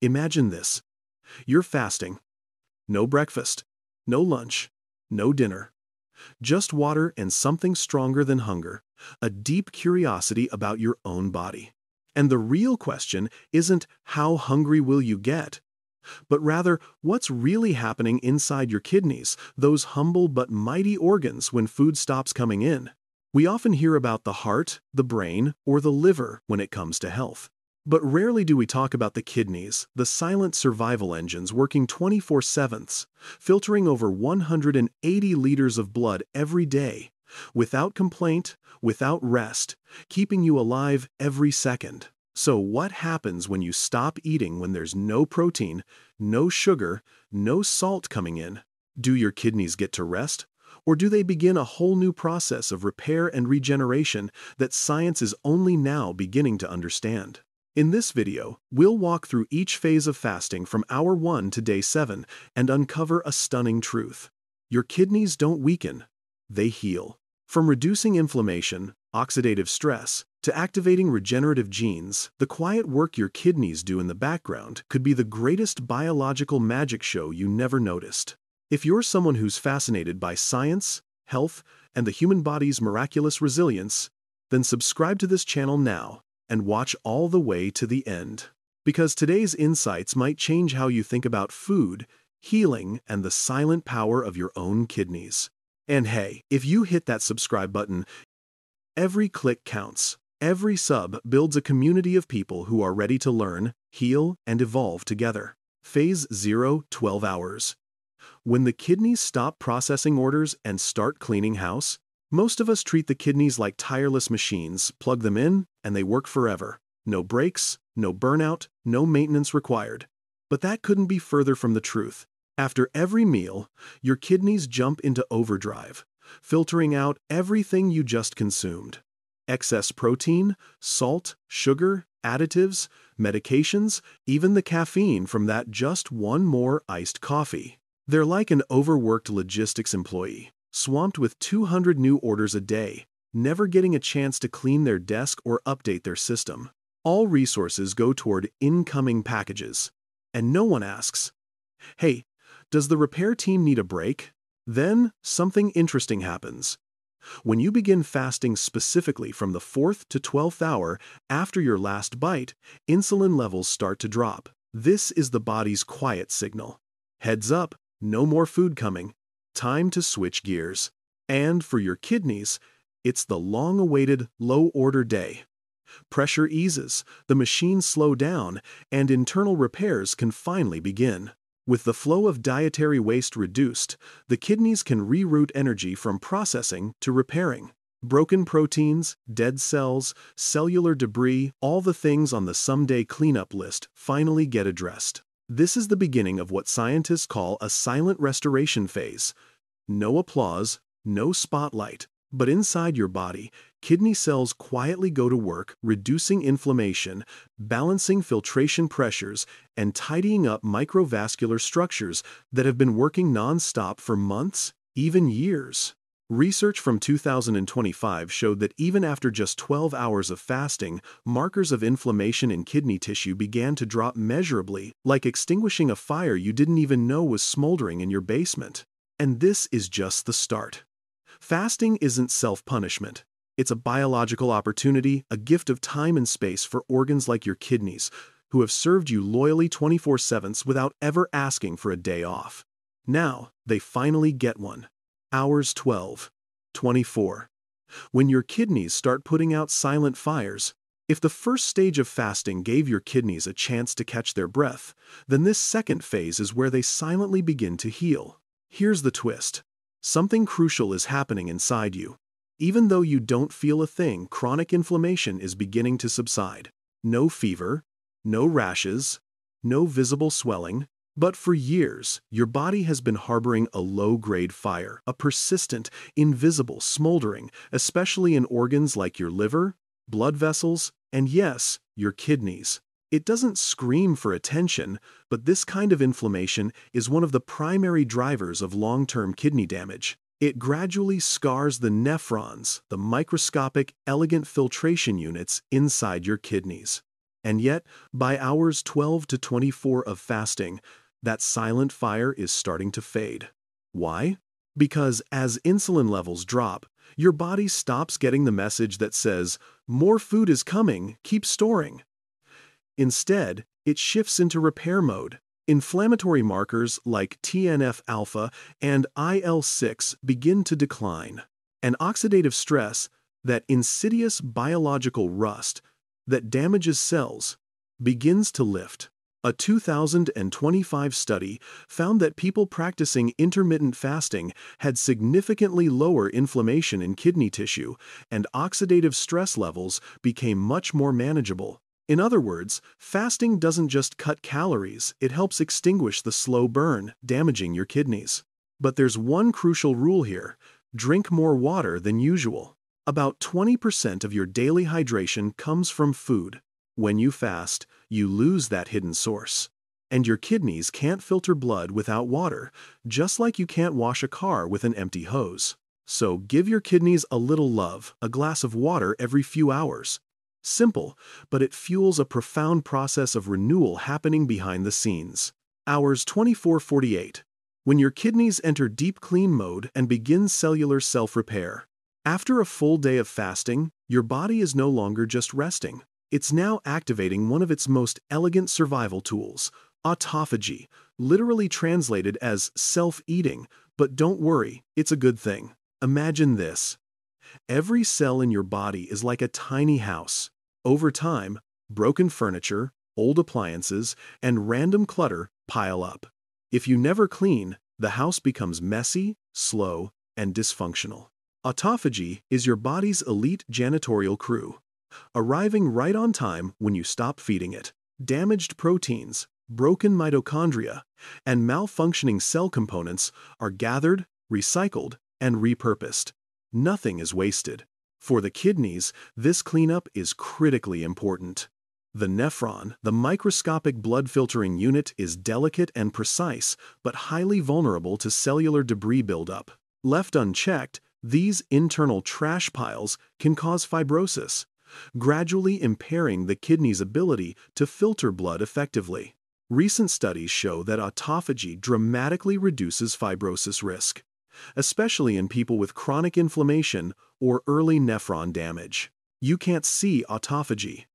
Imagine this. You're fasting. No breakfast, no lunch, no dinner. Just water and something stronger than hunger, a deep curiosity about your own body. And the real question isn't how hungry will you get, but rather what's really happening inside your kidneys, those humble but mighty organs when food stops coming in. We often hear about the heart, the brain, or the liver when it comes to health. But rarely do we talk about the kidneys, the silent survival engines working 24 7ths, filtering over 180 liters of blood every day, without complaint, without rest, keeping you alive every second. So what happens when you stop eating when there's no protein, no sugar, no salt coming in? Do your kidneys get to rest? Or do they begin a whole new process of repair and regeneration that science is only now beginning to understand? In this video, we'll walk through each phase of fasting from hour 1 to day 7 and uncover a stunning truth. Your kidneys don't weaken, they heal. From reducing inflammation, oxidative stress, to activating regenerative genes, the quiet work your kidneys do in the background could be the greatest biological magic show you never noticed. If you're someone who's fascinated by science, health, and the human body's miraculous resilience, then subscribe to this channel now and watch all the way to the end. Because today's insights might change how you think about food, healing, and the silent power of your own kidneys. And hey, if you hit that subscribe button, every click counts. Every sub builds a community of people who are ready to learn, heal, and evolve together. Phase 0 12 hours. When the kidneys stop processing orders and start cleaning house, most of us treat the kidneys like tireless machines, plug them in, and they work forever. No breaks, no burnout, no maintenance required. But that couldn't be further from the truth. After every meal, your kidneys jump into overdrive, filtering out everything you just consumed. Excess protein, salt, sugar, additives, medications, even the caffeine from that just one more iced coffee. They're like an overworked logistics employee, swamped with 200 new orders a day, never getting a chance to clean their desk or update their system. All resources go toward incoming packages. And no one asks, hey, does the repair team need a break? Then something interesting happens. When you begin fasting specifically from the 4th to 12th hour after your last bite, insulin levels start to drop. This is the body's quiet signal. Heads up, no more food coming. Time to switch gears. And for your kidneys, it's the long-awaited low-order day. Pressure eases, the machines slow down, and internal repairs can finally begin. With the flow of dietary waste reduced, the kidneys can reroute energy from processing to repairing. Broken proteins, dead cells, cellular debris, all the things on the someday cleanup list finally get addressed. This is the beginning of what scientists call a silent restoration phase. No applause, no spotlight, but inside your body, kidney cells quietly go to work reducing inflammation, balancing filtration pressures, and tidying up microvascular structures that have been working non-stop for months, even years. Research from 2025 showed that even after just 12 hours of fasting, markers of inflammation in kidney tissue began to drop measurably, like extinguishing a fire you didn't even know was smoldering in your basement. And this is just the start. Fasting isn't self-punishment. It's a biological opportunity, a gift of time and space for organs like your kidneys, who have served you loyally 24 7 without ever asking for a day off. Now, they finally get one. Hours 12, 24. When your kidneys start putting out silent fires, if the first stage of fasting gave your kidneys a chance to catch their breath, then this second phase is where they silently begin to heal. Here's the twist. Something crucial is happening inside you. Even though you don't feel a thing, chronic inflammation is beginning to subside. No fever, no rashes, no visible swelling, but for years, your body has been harboring a low-grade fire, a persistent, invisible smoldering, especially in organs like your liver, blood vessels, and yes, your kidneys. It doesn't scream for attention, but this kind of inflammation is one of the primary drivers of long-term kidney damage. It gradually scars the nephrons, the microscopic, elegant filtration units inside your kidneys. And yet, by hours 12 to 24 of fasting, that silent fire is starting to fade. Why? Because as insulin levels drop, your body stops getting the message that says, more food is coming, keep storing. Instead, it shifts into repair mode. Inflammatory markers like TNF alpha and IL 6 begin to decline. And oxidative stress, that insidious biological rust that damages cells, begins to lift. A 2025 study found that people practicing intermittent fasting had significantly lower inflammation in kidney tissue, and oxidative stress levels became much more manageable. In other words, fasting doesn't just cut calories, it helps extinguish the slow burn, damaging your kidneys. But there's one crucial rule here drink more water than usual. About 20% of your daily hydration comes from food. When you fast, you lose that hidden source. And your kidneys can't filter blood without water, just like you can't wash a car with an empty hose. So give your kidneys a little love, a glass of water every few hours. Simple, but it fuels a profound process of renewal happening behind the scenes. Hours 24-48. When your kidneys enter deep clean mode and begin cellular self-repair. After a full day of fasting, your body is no longer just resting. It's now activating one of its most elegant survival tools, autophagy, literally translated as self-eating, but don't worry, it's a good thing. Imagine this. Every cell in your body is like a tiny house. Over time, broken furniture, old appliances, and random clutter pile up. If you never clean, the house becomes messy, slow, and dysfunctional. Autophagy is your body's elite janitorial crew arriving right on time when you stop feeding it. Damaged proteins, broken mitochondria, and malfunctioning cell components are gathered, recycled, and repurposed. Nothing is wasted. For the kidneys, this cleanup is critically important. The nephron, the microscopic blood filtering unit, is delicate and precise, but highly vulnerable to cellular debris buildup. Left unchecked, these internal trash piles can cause fibrosis, gradually impairing the kidney's ability to filter blood effectively. Recent studies show that autophagy dramatically reduces fibrosis risk, especially in people with chronic inflammation or early nephron damage. You can't see autophagy,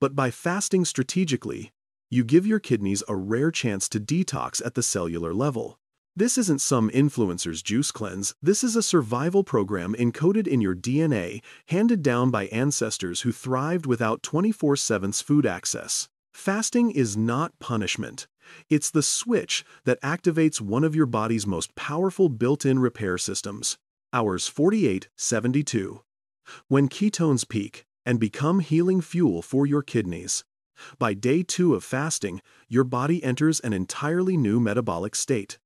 but by fasting strategically, you give your kidneys a rare chance to detox at the cellular level. This isn't some influencer's juice cleanse. This is a survival program encoded in your DNA, handed down by ancestors who thrived without 24-7 food access. Fasting is not punishment. It's the switch that activates one of your body's most powerful built-in repair systems. Hours 48-72. When ketones peak and become healing fuel for your kidneys. By day two of fasting, your body enters an entirely new metabolic state.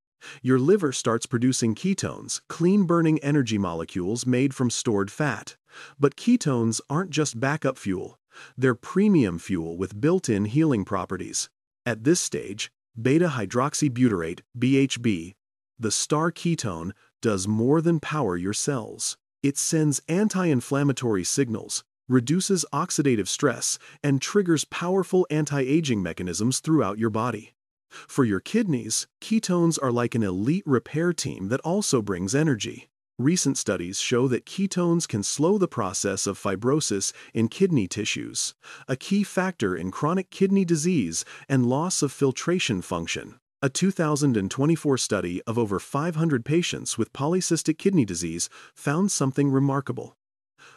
Your liver starts producing ketones, clean-burning energy molecules made from stored fat. But ketones aren't just backup fuel. They're premium fuel with built-in healing properties. At this stage, beta-hydroxybutyrate, BHB, the star ketone, does more than power your cells. It sends anti-inflammatory signals, reduces oxidative stress, and triggers powerful anti-aging mechanisms throughout your body. For your kidneys, ketones are like an elite repair team that also brings energy. Recent studies show that ketones can slow the process of fibrosis in kidney tissues, a key factor in chronic kidney disease and loss of filtration function. A 2024 study of over 500 patients with polycystic kidney disease found something remarkable.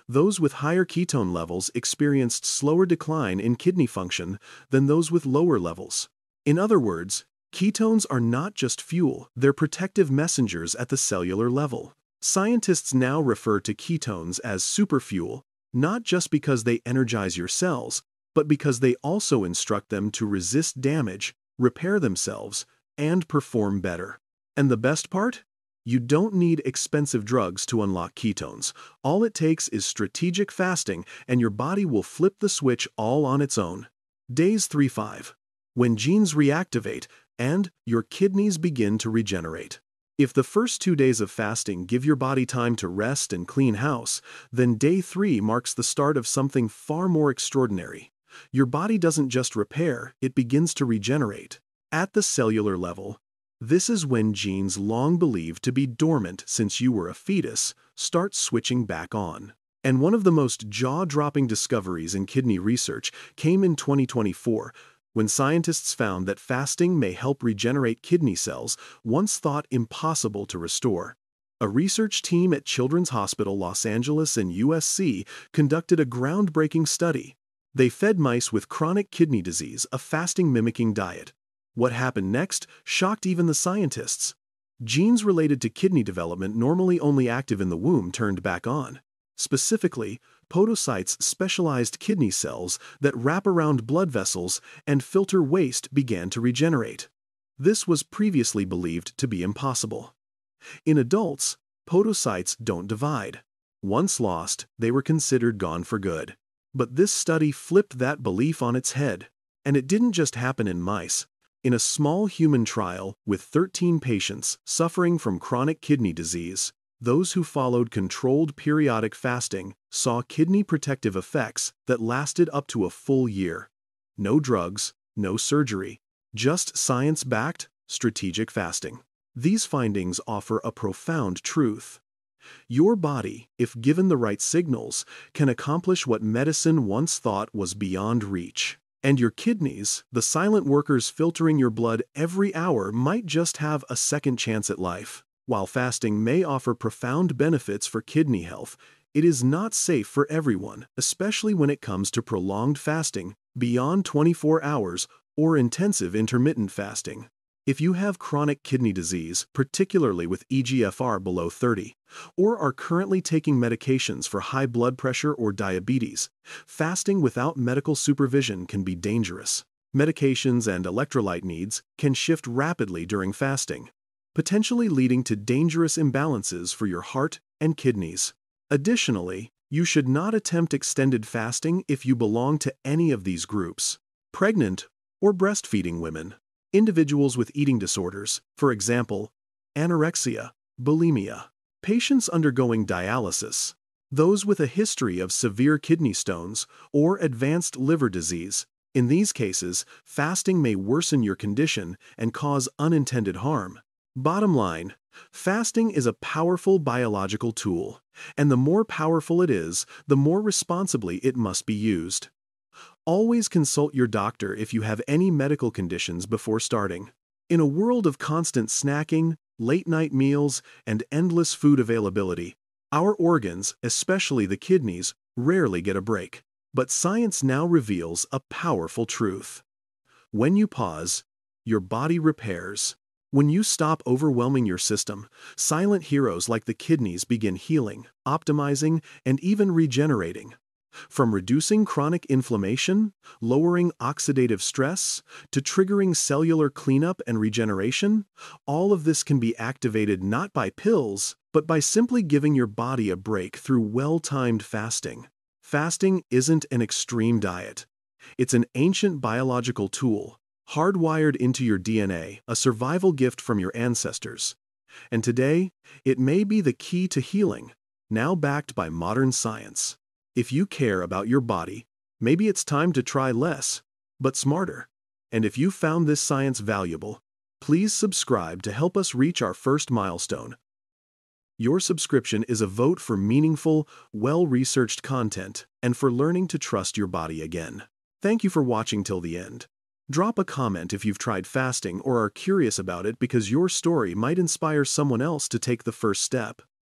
Those with higher ketone levels experienced slower decline in kidney function than those with lower levels. In other words, ketones are not just fuel, they're protective messengers at the cellular level. Scientists now refer to ketones as superfuel, not just because they energize your cells, but because they also instruct them to resist damage, repair themselves, and perform better. And the best part? You don't need expensive drugs to unlock ketones. All it takes is strategic fasting, and your body will flip the switch all on its own. Days 3-5 when genes reactivate and your kidneys begin to regenerate. If the first two days of fasting give your body time to rest and clean house, then day three marks the start of something far more extraordinary. Your body doesn't just repair, it begins to regenerate. At the cellular level, this is when genes long believed to be dormant since you were a fetus start switching back on. And one of the most jaw-dropping discoveries in kidney research came in 2024 when scientists found that fasting may help regenerate kidney cells once thought impossible to restore. A research team at Children's Hospital Los Angeles and USC conducted a groundbreaking study. They fed mice with chronic kidney disease a fasting-mimicking diet. What happened next shocked even the scientists. Genes related to kidney development normally only active in the womb turned back on. Specifically, podocytes specialized kidney cells that wrap around blood vessels and filter waste began to regenerate. This was previously believed to be impossible. In adults, podocytes don't divide. Once lost, they were considered gone for good. But this study flipped that belief on its head. And it didn't just happen in mice. In a small human trial with 13 patients suffering from chronic kidney disease, those who followed controlled periodic fasting saw kidney protective effects that lasted up to a full year. No drugs, no surgery, just science-backed, strategic fasting. These findings offer a profound truth. Your body, if given the right signals, can accomplish what medicine once thought was beyond reach. And your kidneys, the silent workers filtering your blood every hour, might just have a second chance at life. While fasting may offer profound benefits for kidney health, it is not safe for everyone, especially when it comes to prolonged fasting beyond 24 hours or intensive intermittent fasting. If you have chronic kidney disease, particularly with EGFR below 30, or are currently taking medications for high blood pressure or diabetes, fasting without medical supervision can be dangerous. Medications and electrolyte needs can shift rapidly during fasting, potentially leading to dangerous imbalances for your heart and kidneys. Additionally, you should not attempt extended fasting if you belong to any of these groups. Pregnant or breastfeeding women, individuals with eating disorders, for example, anorexia, bulimia, patients undergoing dialysis, those with a history of severe kidney stones or advanced liver disease. In these cases, fasting may worsen your condition and cause unintended harm. Bottom line, fasting is a powerful biological tool, and the more powerful it is, the more responsibly it must be used. Always consult your doctor if you have any medical conditions before starting. In a world of constant snacking, late-night meals, and endless food availability, our organs, especially the kidneys, rarely get a break. But science now reveals a powerful truth. When you pause, your body repairs. When you stop overwhelming your system, silent heroes like the kidneys begin healing, optimizing, and even regenerating. From reducing chronic inflammation, lowering oxidative stress, to triggering cellular cleanup and regeneration, all of this can be activated not by pills, but by simply giving your body a break through well-timed fasting. Fasting isn't an extreme diet. It's an ancient biological tool hardwired into your DNA, a survival gift from your ancestors. And today, it may be the key to healing, now backed by modern science. If you care about your body, maybe it's time to try less, but smarter. And if you found this science valuable, please subscribe to help us reach our first milestone. Your subscription is a vote for meaningful, well-researched content and for learning to trust your body again. Thank you for watching till the end. Drop a comment if you've tried fasting or are curious about it because your story might inspire someone else to take the first step.